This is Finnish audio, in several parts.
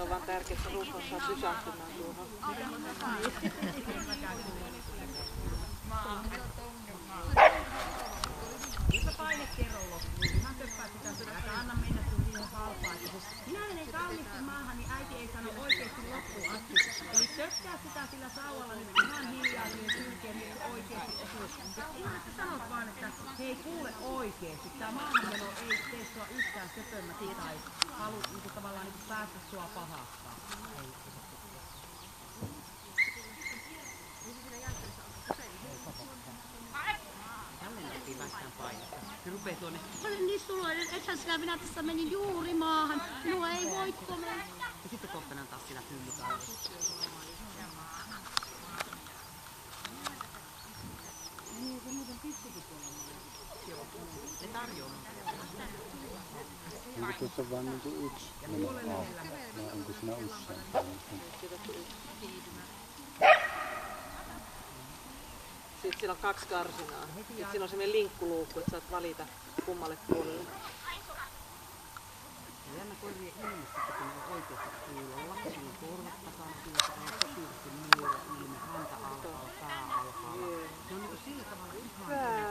On vaan tärkeää, että ruuhkan saa pysähtymään tuohon. Jos paine kerran loppuu, ihan köppää sitä sydäntä, anna mennä sun siihen halpaa. Minä kauniisti maahan, niin äiti ei sano oikeasti loppuun asti. Eli tökkää sitä sillä sauvalla ihan hiljaa siihen sylkeen, niin se oikeasti osuu. Ja ihan että sanot vaan, että hei kuule oikeesti, tää maahanmeno ei tee sua yhtään söpömmäksi tai halu niinku tavallaan niinku päästä sua. Se rupee olin niin suloinen, ethän sinä minä tässä menin juuri maahan. Minua ei voi komea. Onko tuossa vain niin kuin yksi meno auki? Vai onko siinä useampia? Sitten siinä on kaksi karsinaa. Sitten siinä on semmoinen linkkuluukku, että saat valita kummalle puolelle. Ja jännä koirien ilmestys, kun ne on oikeasti kuulolla. Siinä on korvat takana, siinä on sopivasti muura ilme, häntä alhaalla, pää alhaalla. Se on niinku sillä tavalla ihan Hyvä.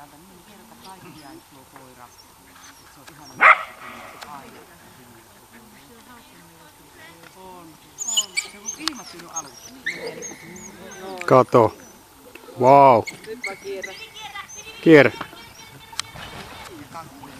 täältä niin kerta kaikkiaan tuo koira. Se on ihan aina. On, on. Se on ilmastynyt Kato. Wow. Nyt vaan kierrä. Kierrä. kankkunen.